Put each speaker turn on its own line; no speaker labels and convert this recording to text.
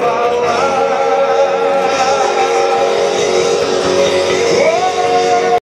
bye